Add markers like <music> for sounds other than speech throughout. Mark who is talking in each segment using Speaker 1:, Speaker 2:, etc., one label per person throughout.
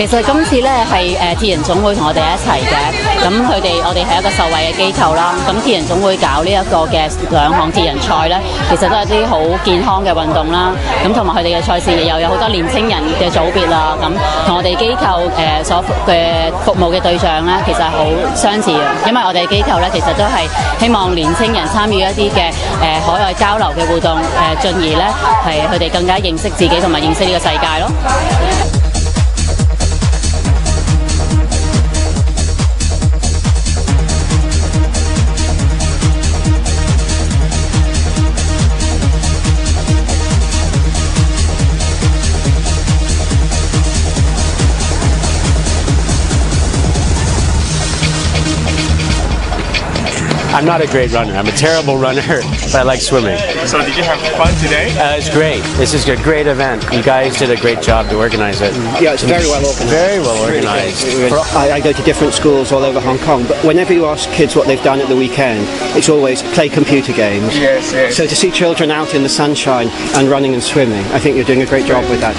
Speaker 1: 其實今次咧係誒鐵人總會同我哋一齊嘅，咁佢哋我哋係一個受惠嘅機構啦。咁鐵人總會搞呢一個嘅兩項鐵人賽咧，其實都係啲好健康嘅運動啦。咁同埋佢哋嘅賽事又有好多年青人嘅組別啦。咁同我哋機構誒所嘅服務嘅對象咧，其實係好相似嘅。因為我哋機構咧，其實都係希望年青人參與一啲嘅誒海外交流嘅活動，誒進而咧係佢哋更加認識自己同埋認識呢個世界咯。
Speaker 2: I'm not a great runner. I'm a terrible runner, <laughs> but I like swimming.
Speaker 3: So did you have fun today?
Speaker 2: Uh, it's great. This is a great event. You guys did a great job to organize it.
Speaker 4: Yeah, it's very well organised.
Speaker 2: Very well organized.
Speaker 4: I, I go to different schools all over Hong Kong, but whenever you ask kids what they've done at the weekend, it's always play computer games.
Speaker 3: Yes, yes.
Speaker 4: So to see children out in the sunshine and running and swimming, I think you're doing a great job with that.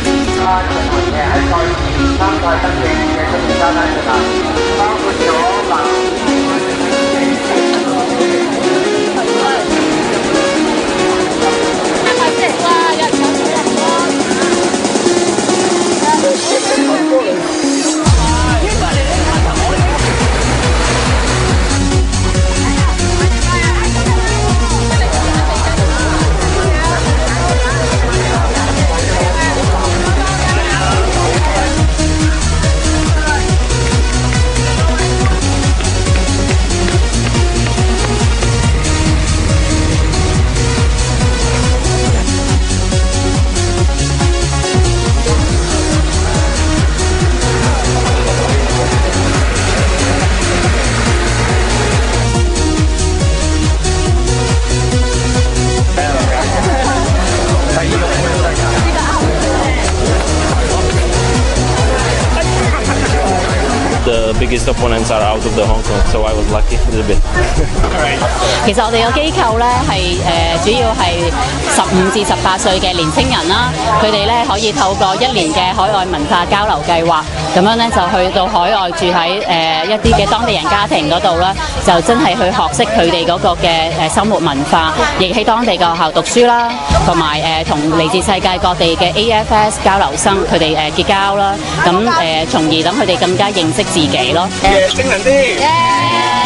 Speaker 5: Biggest opponents are out of the Hong Kong, so I was lucky a little bit. <laughs>
Speaker 1: 其實我哋個機構咧係誒主要係十五至十八歲嘅年青人啦，佢哋咧可以透過一年嘅海外文化交流計劃，咁樣咧就去到海外住喺誒、呃一啲嘅當地人家庭嗰度啦，就真係去學識佢哋嗰個嘅誒生活文化，亦喺當地嘅學校讀書啦，同埋誒同嚟自世界各地嘅 AFS 交流生佢哋誒結交啦，咁誒、呃、從而等佢哋更加認識自己咯。
Speaker 3: 精神啲。